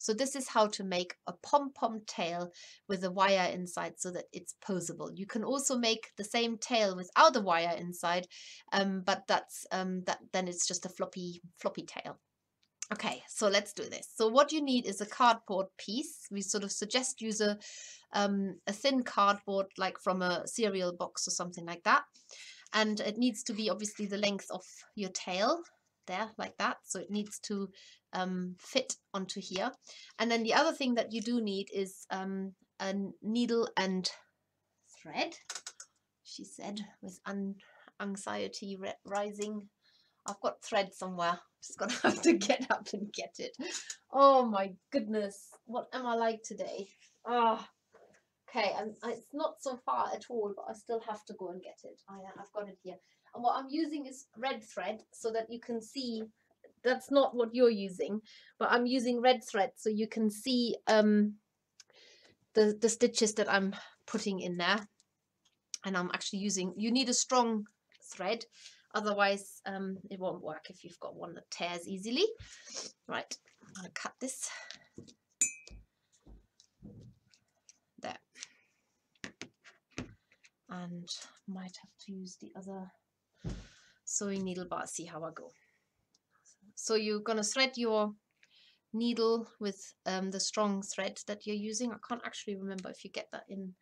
So this is how to make a pom-pom tail with a wire inside so that it's posable. You can also make the same tail without a wire inside, um, but that's um, that then it's just a floppy floppy tail. Okay, so let's do this. So what you need is a cardboard piece. We sort of suggest use a, um, a thin cardboard like from a cereal box or something like that. And it needs to be obviously the length of your tail there like that. So it needs to um, fit onto here. And then the other thing that you do need is um, a needle and thread, she said, with anxiety rising. I've got thread somewhere. Just gonna have to get up and get it. Oh my goodness, what am I like today? Oh, okay, and it's not so far at all, but I still have to go and get it. I, I've got it here. And what I'm using is red thread so that you can see that's not what you're using, but I'm using red thread so you can see um, the, the stitches that I'm putting in there. And I'm actually using, you need a strong thread, otherwise um, it won't work if you've got one that tears easily. Right, I'm going to cut this. There. And might have to use the other sewing needle bar, see how I go. So you're going to thread your needle with um, the strong thread that you're using. I can't actually remember if you get that in,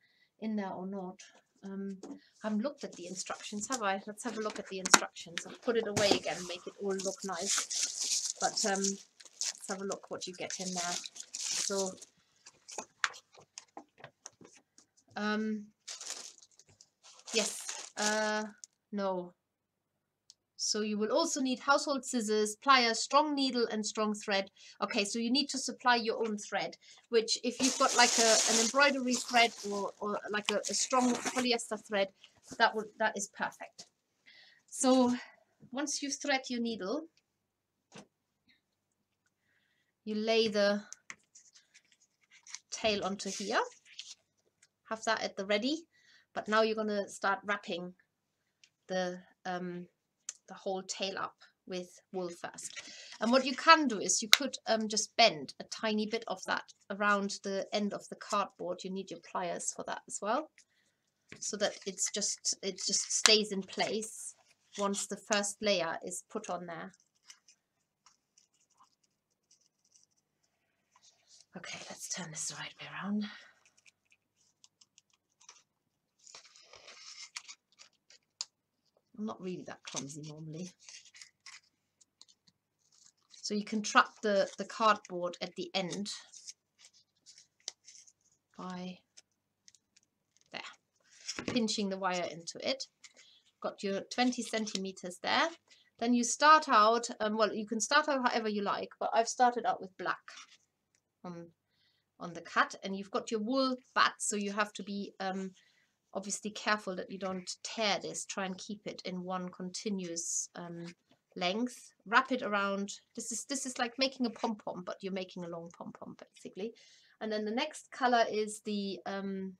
in there or not. Um, I haven't looked at the instructions, have I? Let's have a look at the instructions. I'll put it away again, make it all look nice. But um, let's have a look what you get in there. So, um, yes, uh, no, so you will also need household scissors, pliers, strong needle and strong thread. Okay, so you need to supply your own thread, which if you've got like a, an embroidery thread or, or like a, a strong polyester thread, that would that is perfect. So once you thread your needle, you lay the tail onto here. Have that at the ready. But now you're going to start wrapping the um, the whole tail up with wool first. And what you can do is you could um, just bend a tiny bit of that around the end of the cardboard. You need your pliers for that as well. So that it's just it just stays in place once the first layer is put on there. Okay, let's turn this the right way around. I'm not really that clumsy normally. So you can trap the, the cardboard at the end by there, pinching the wire into it. Got your 20 centimeters there. Then you start out, um, well, you can start out however you like, but I've started out with black on, on the cut. And you've got your wool batts, so you have to be um, obviously careful that you don't tear this. Try and keep it in one continuous um, length. Wrap it around. This is this is like making a pom-pom, but you're making a long pom-pom basically. And then the next color is the um,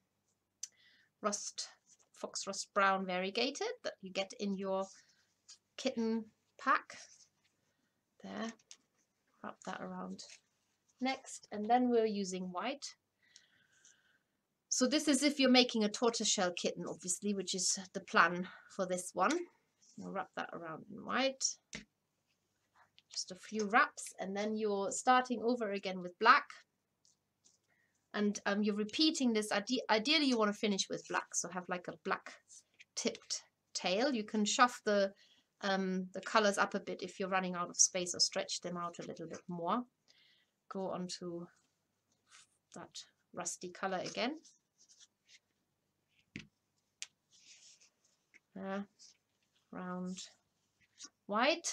rust fox rust brown variegated that you get in your kitten pack. There, wrap that around next. And then we're using white. So this is if you're making a tortoiseshell kitten, obviously, which is the plan for this one. I'll wrap that around in white. Just a few wraps, and then you're starting over again with black. And um, you're repeating this. Ide ideally, you want to finish with black, so have like a black tipped tail. You can shove the um, the colors up a bit if you're running out of space or stretch them out a little bit more. Go on to that rusty color again. Uh, round white.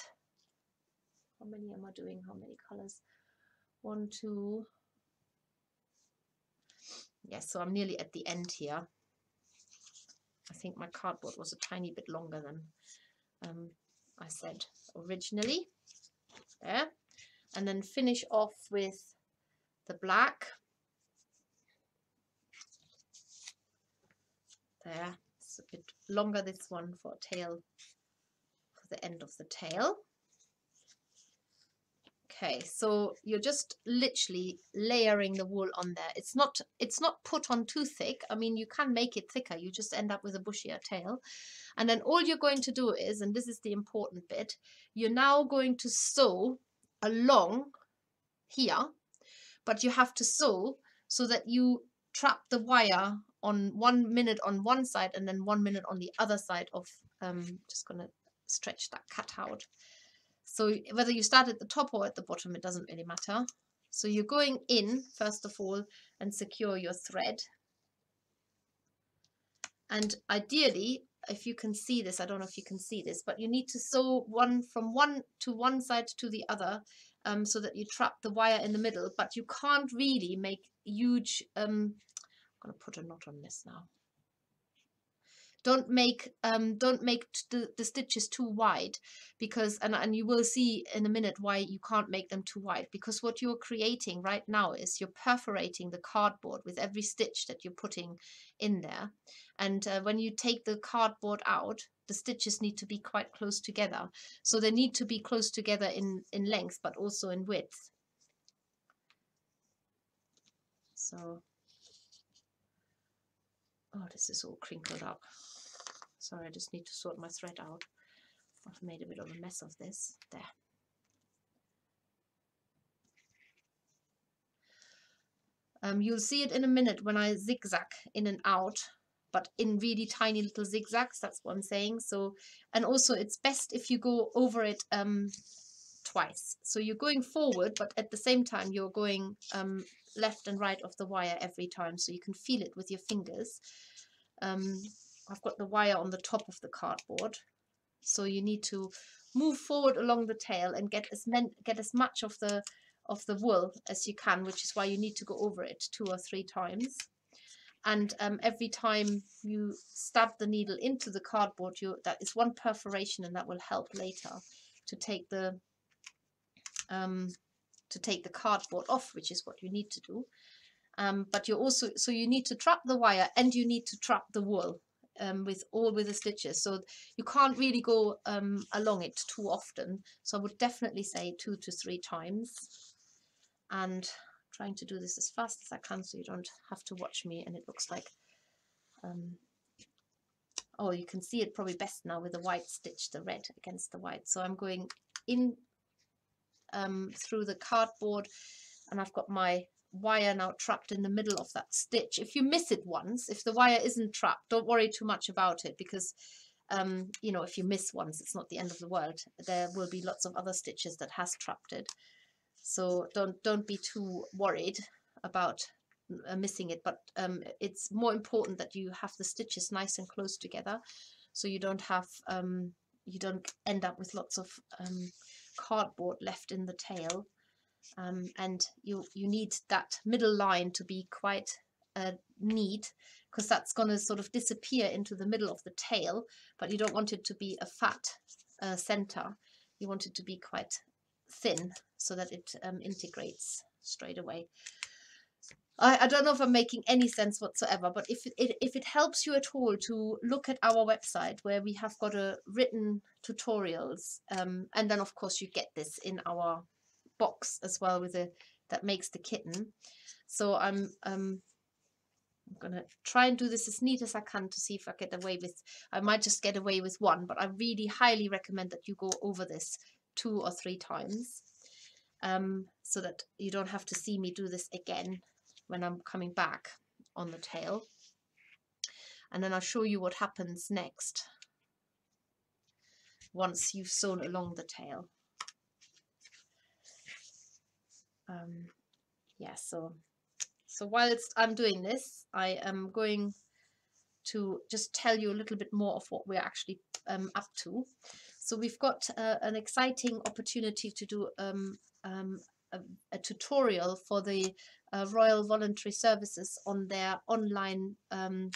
How many am I doing? How many colors? One two. Yes so I'm nearly at the end here. I think my cardboard was a tiny bit longer than um, I said originally. There. And then finish off with the black. There a bit longer this one for a tail for the end of the tail Okay, so you're just literally layering the wool on there. It's not it's not put on too thick. I mean, you can make it thicker. You just end up with a bushier tail. And then all you're going to do is, and this is the important bit, you're now going to sew along here, but you have to sew so that you trap the wire on one minute on one side and then one minute on the other side of, um, just going to stretch that cut out. So whether you start at the top or at the bottom, it doesn't really matter. So you're going in, first of all, and secure your thread. And ideally, if you can see this, I don't know if you can see this, but you need to sew one from one to one side to the other um, so that you trap the wire in the middle, but you can't really make huge, um, I'm going to put a knot on this now. Don't make um, don't make the, the stitches too wide because and, and you will see in a minute why you can't make them too wide because what you're creating right now is you're perforating the cardboard with every stitch that you're putting in there. And uh, when you take the cardboard out the stitches need to be quite close together. So they need to be close together in in length but also in width. So oh this is all crinkled up Sorry, I just need to sort my thread out. I've made a bit of a mess of this. There. Um, you'll see it in a minute when I zigzag in and out, but in really tiny little zigzags, that's what I'm saying. So, and also it's best if you go over it um, twice. So you're going forward, but at the same time you're going um, left and right of the wire every time, so you can feel it with your fingers. Um, I've got the wire on the top of the cardboard. So you need to move forward along the tail and get as men get as much of the of the wool as you can, which is why you need to go over it two or three times. And um, every time you stab the needle into the cardboard, you that is one perforation, and that will help later to take the um, to take the cardboard off, which is what you need to do. Um, but you also so you need to trap the wire and you need to trap the wool um, with all with the stitches. So you can't really go um, along it too often. So I would definitely say two to three times. And trying to do this as fast as I can so you don't have to watch me and it looks like um, oh you can see it probably best now with the white stitch the red against the white. So I'm going in um, through the cardboard and I've got my wire now trapped in the middle of that stitch. If you miss it once, if the wire isn't trapped, don't worry too much about it because, um, you know, if you miss once, it's not the end of the world. There will be lots of other stitches that has trapped it. So don't, don't be too worried about uh, missing it, but um, it's more important that you have the stitches nice and close together so you don't have, um, you don't end up with lots of um, cardboard left in the tail um, and you you need that middle line to be quite uh, neat because that's going to sort of disappear into the middle of the tail but you don't want it to be a fat uh, center. You want it to be quite thin so that it um, integrates straight away I, I don't know if I'm making any sense whatsoever, but if it, if it helps you at all to look at our website where we have got a written tutorials, um, and then of course you get this in our box as well with a that makes the kitten. So I'm um I'm gonna try and do this as neat as I can to see if I get away with I might just get away with one but I really highly recommend that you go over this two or three times um, so that you don't have to see me do this again when I'm coming back on the tail and then I'll show you what happens next once you've sewn along the tail um, yeah, so so whilst I'm doing this, I am going to just tell you a little bit more of what we're actually um, up to. So we've got uh, an exciting opportunity to do um, um, a, a, tutorial for the uh, Royal Voluntary Services on their online, um,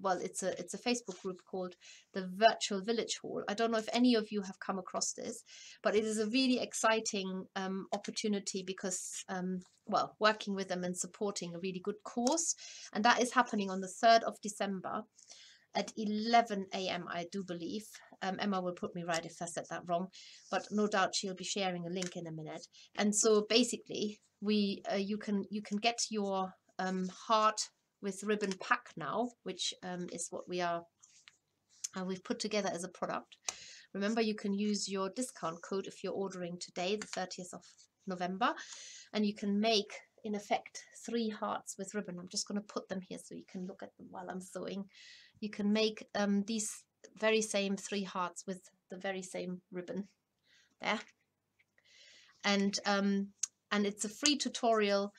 well, it's a, it's a Facebook group called the Virtual Village Hall. I don't know if any of you have come across this, but it is a really exciting um, opportunity because, um, well, working with them and supporting a really good course. And that is happening on the 3rd of December at 11 a.m. I do believe. Um, Emma will put me right if I said that wrong, but no doubt she'll be sharing a link in a minute. And so basically, we uh, you can you can get your um, heart with ribbon pack now, which um, is what we are uh, we've put together as a product. Remember, you can use your discount code if you're ordering today, the 30th of November, and you can make in effect three hearts with ribbon. I'm just going to put them here so you can look at them while I'm sewing. You can make um, these very same three hearts with the very same ribbon there. And, um, and it's a free tutorial.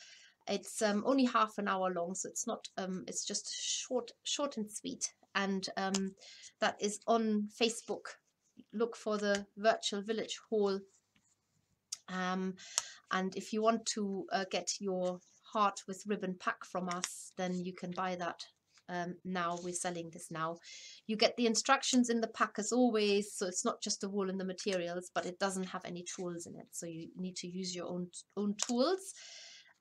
It's um, only half an hour long, so it's not, um, it's just short, short and sweet. And um, that is on Facebook. Look for the Virtual Village hall. um, and if you want to uh, get your heart with ribbon pack from us, then you can buy that um, now. We're selling this now. You get the instructions in the pack as always. So it's not just the wool and the materials, but it doesn't have any tools in it. So you need to use your own, own tools.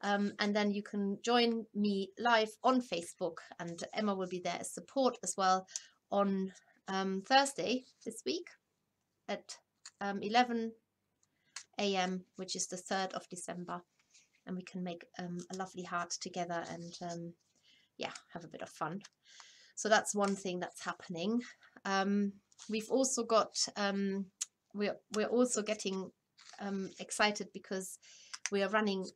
Um, and then you can join me live on Facebook and Emma will be there as support as well on um, Thursday this week at um, 11 a.m., which is the 3rd of December. And we can make um, a lovely heart together and, um, yeah, have a bit of fun. So that's one thing that's happening. Um, we've also got, um, we're, we're also getting um, excited because we are running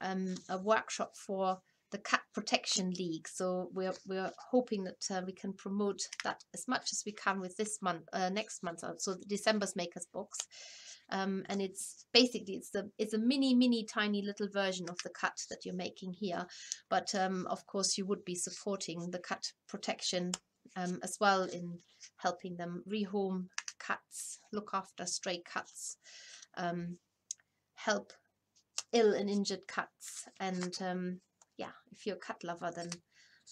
um, a workshop for the Cat Protection League. So we're we're hoping that uh, we can promote that as much as we can with this month, uh, next month, uh, so December's Makerss Box um, and it's basically it's the it's a mini mini tiny little version of the cut that you're making here but um, of course you would be supporting the cat protection um, as well in helping them rehome cats look after stray cats um, help ill and injured cats and um, yeah if you're a cat lover then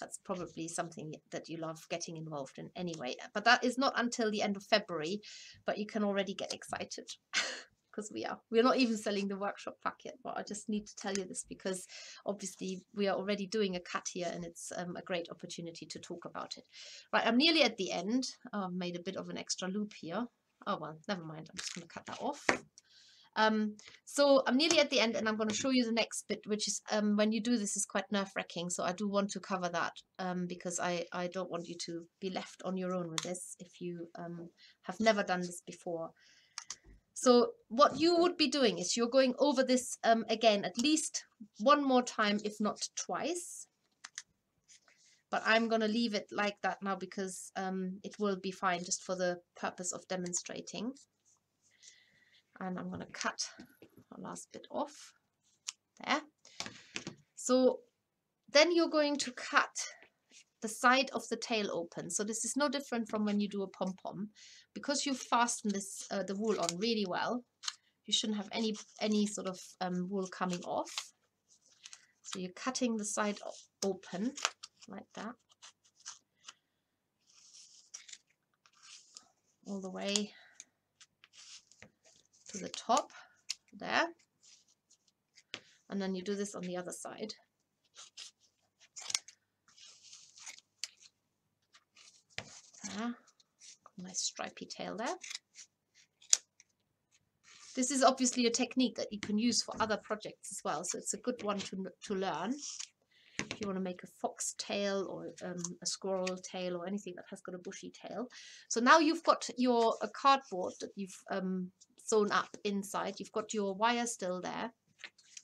that's probably something that you love getting involved in anyway. But that is not until the end of February, but you can already get excited because we are. We're not even selling the workshop pack yet, but I just need to tell you this because obviously we are already doing a cut here and it's um, a great opportunity to talk about it. Right, I'm nearly at the end. I've made a bit of an extra loop here. Oh well, never mind. I'm just going to cut that off. Um, so I'm nearly at the end and I'm going to show you the next bit, which is um, when you do this is quite nerve wracking. So I do want to cover that um, because I, I don't want you to be left on your own with this if you um, have never done this before. So what you would be doing is you're going over this um, again at least one more time, if not twice. But I'm going to leave it like that now because um, it will be fine just for the purpose of demonstrating and I'm going to cut the last bit off there. So then you're going to cut the side of the tail open. So this is no different from when you do a pom-pom. Because you fasten this uh, the wool on really well, you shouldn't have any any sort of um, wool coming off. So you're cutting the side open like that. All the way to the top there. And then you do this on the other side. Nice stripy tail there. This is obviously a technique that you can use for other projects as well so it's a good one to, to learn. If you want to make a fox tail or um, a squirrel tail or anything that has got a bushy tail. So now you've got your cardboard that you've um, sewn up inside. You've got your wire still there.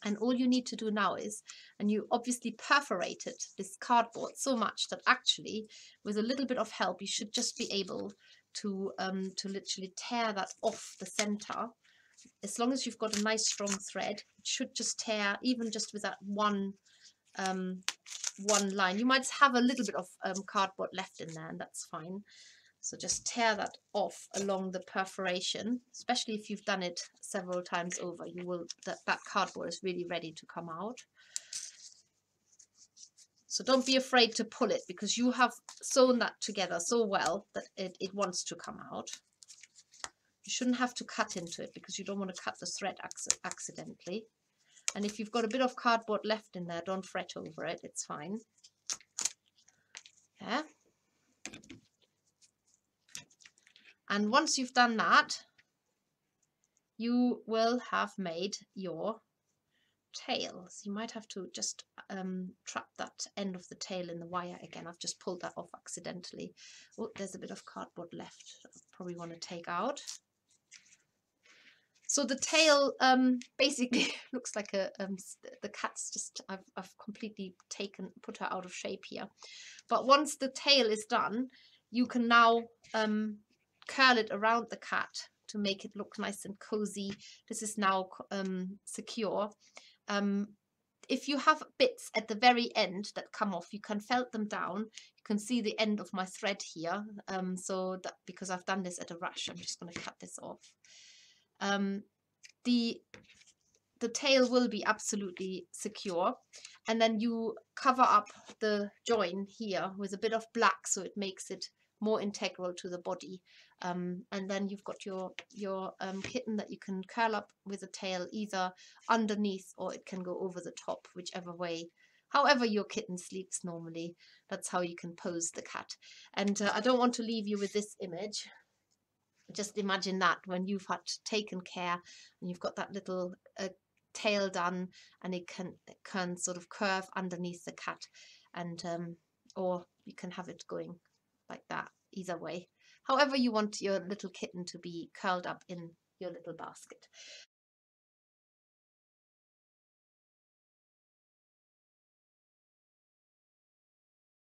And all you need to do now is, and you obviously perforated this cardboard so much that actually with a little bit of help, you should just be able to, um, to literally tear that off the center. As long as you've got a nice strong thread, it should just tear even just with that one um, one line. You might have a little bit of um, cardboard left in there and that's fine. So just tear that off along the perforation, especially if you've done it several times over, you will that, that cardboard is really ready to come out. So don't be afraid to pull it because you have sewn that together so well that it, it wants to come out. You shouldn't have to cut into it because you don't want to cut the thread accidentally. And if you've got a bit of cardboard left in there, don't fret over it, it's fine. Yeah. And once you've done that, you will have made your tail. So you might have to just um, trap that end of the tail in the wire again. I've just pulled that off accidentally. Oh, there's a bit of cardboard left. I probably want to take out. So the tail um, basically looks like a um, the cat's just I've I've completely taken put her out of shape here. But once the tail is done, you can now um, curl it around the cat to make it look nice and cozy. This is now um, secure. Um, if you have bits at the very end that come off, you can felt them down. You can see the end of my thread here. Um, so that because I've done this at a rush, I'm just going to cut this off. Um, the the tail will be absolutely secure and then you cover up the join here with a bit of black so it makes it more integral to the body um, and then you've got your your um, kitten that you can curl up with a tail either underneath or it can go over the top whichever way however your kitten sleeps normally. That's how you can pose the cat. And uh, I don't want to leave you with this image. Just imagine that when you've had taken care and you've got that little uh, tail done and it can it can sort of curve underneath the cat and um, or you can have it going like that either way however you want your little kitten to be curled up in your little basket.